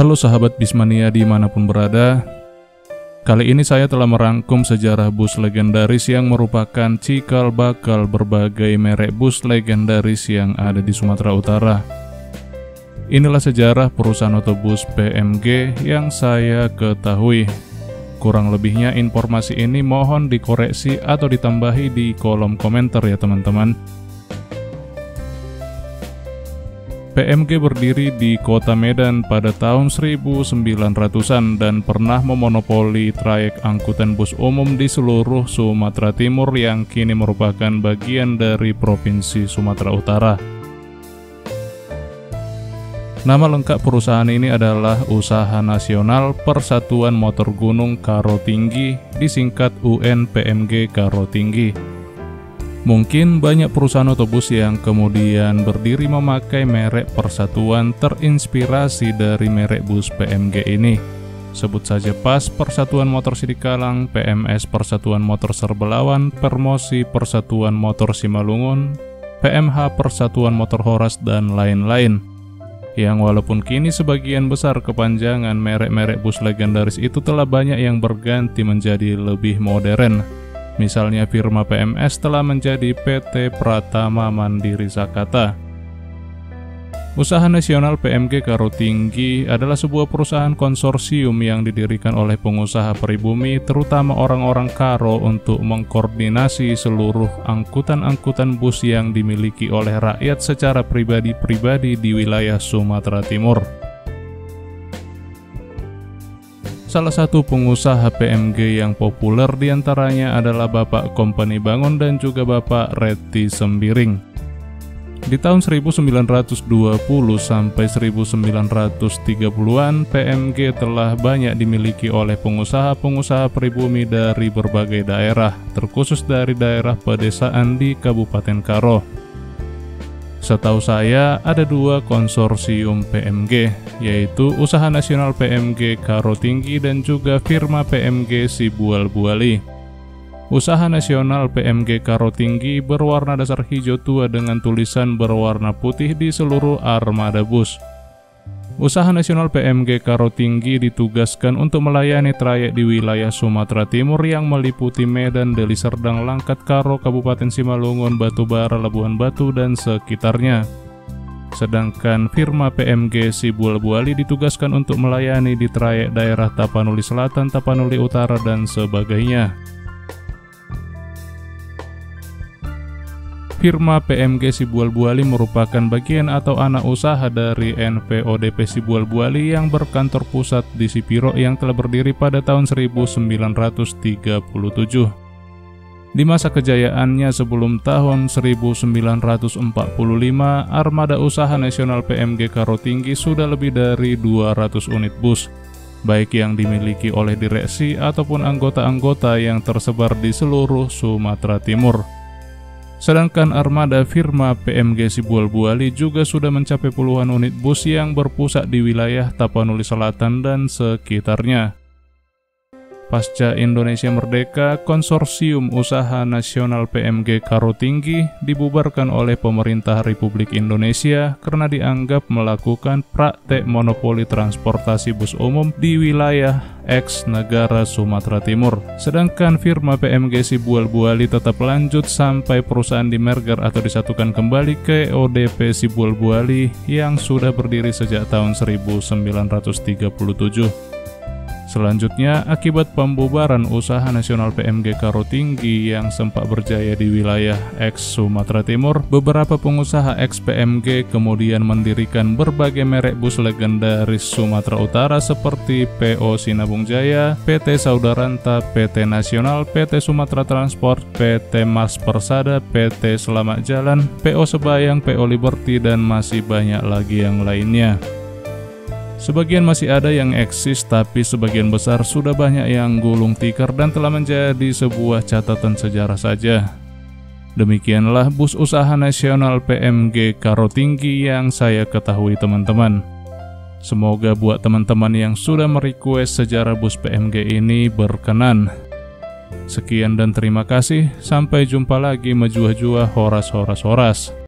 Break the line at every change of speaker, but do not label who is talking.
Halo sahabat Bismania di mana pun berada. Kali ini saya telah merangkum sejarah bus legendaris yang merupakan cikal bakal berbagai merek bus legendaris yang ada di Sumatera Utara. Inilah sejarah perusahaan otobus PMG yang saya ketahui. Kurang lebihnya informasi ini mohon dikoreksi atau ditambahi di kolom komentar ya teman-teman PMG berdiri di kota Medan pada tahun 1900-an dan pernah memonopoli trayek angkutan bus umum di seluruh Sumatera Timur yang kini merupakan bagian dari Provinsi Sumatera Utara. Nama lengkap perusahaan ini adalah Usaha Nasional Persatuan Motor Gunung Karo Tinggi, disingkat UNPMG Karo Tinggi. Mungkin banyak perusahaan otobus yang kemudian berdiri memakai merek Persatuan terinspirasi dari merek bus PMG ini. Sebut saja PAS Persatuan Motor Sidikalang, PMS Persatuan Motor Serbelawan, Permosi Persatuan Motor Simalungun, PMH Persatuan Motor Horas, dan lain-lain. Yang walaupun kini sebagian besar kepanjangan merek-merek bus legendaris itu telah banyak yang berganti menjadi lebih modern, Misalnya firma PMS telah menjadi PT Pratama Mandiri Zakata. Usaha nasional PMG Karo Tinggi adalah sebuah perusahaan konsorsium yang didirikan oleh pengusaha pribumi, terutama orang-orang Karo untuk mengkoordinasi seluruh angkutan-angkutan bus yang dimiliki oleh rakyat secara pribadi-pribadi di wilayah Sumatera Timur. Salah satu pengusaha PMG yang populer di antaranya adalah Bapak Kompani Bangun dan juga Bapak Reti Sembiring. Di tahun 1920 sampai 1930-an, PMG telah banyak dimiliki oleh pengusaha-pengusaha pribumi dari berbagai daerah, terkhusus dari daerah pedesaan di Kabupaten Karo. Setahu saya ada dua konsorsium PMG, yaitu Usaha Nasional PMG Karo Tinggi dan juga firma PMG Sibual Buali. Usaha Nasional PMG Karo Tinggi berwarna dasar hijau tua dengan tulisan berwarna putih di seluruh armada bus. Usaha Nasional PMG Karo Tinggi ditugaskan untuk melayani trayek di wilayah Sumatera Timur yang meliputi Medan, Deli Serdang, Langkat, Karo, Kabupaten Simalungun, Batubara, Labuan Batu, dan sekitarnya. Sedangkan firma PMG Sibul Buali ditugaskan untuk melayani di trayek daerah Tapanuli Selatan, Tapanuli Utara, dan sebagainya. Firma PMG Sibual Buali merupakan bagian atau anak usaha dari NPODP Sibual Buali yang berkantor pusat di Sipiro yang telah berdiri pada tahun 1937. Di masa kejayaannya sebelum tahun 1945, armada usaha nasional PMG Karo Tinggi sudah lebih dari 200 unit bus, baik yang dimiliki oleh direksi ataupun anggota-anggota yang tersebar di seluruh Sumatera Timur. Sedangkan armada firma PMG Sibual Buali juga sudah mencapai puluhan unit bus yang berpusat di wilayah Tapanuli Selatan dan sekitarnya. Pasca Indonesia Merdeka, Konsorsium Usaha Nasional PMG Karo Tinggi dibubarkan oleh pemerintah Republik Indonesia karena dianggap melakukan praktek monopoli transportasi bus umum di wilayah ex negara Sumatera Timur. Sedangkan firma PMG Sibual Buali tetap lanjut sampai perusahaan di merger atau disatukan kembali ke ODP Sibual Buali yang sudah berdiri sejak tahun 1937. Selanjutnya, akibat pembubaran usaha nasional PMG Karo Tinggi yang sempat berjaya di wilayah ex Sumatera Timur, beberapa pengusaha ex PMG kemudian mendirikan berbagai merek bus legendaris Sumatera Utara seperti PO Sinabung Jaya, PT Saudaranta, PT Nasional, PT Sumatera Transport, PT Mars Persada, PT Selamat Jalan, PO Sebayang, PO Liberty, dan masih banyak lagi yang lainnya. Sebagian masih ada yang eksis, tapi sebagian besar sudah banyak yang gulung tikar dan telah menjadi sebuah catatan sejarah saja. Demikianlah bus usaha nasional PMG Karo Tinggi yang saya ketahui teman-teman. Semoga buat teman-teman yang sudah merequest sejarah bus PMG ini berkenan. Sekian dan terima kasih, sampai jumpa lagi mejuah-juah horas-horas-horas.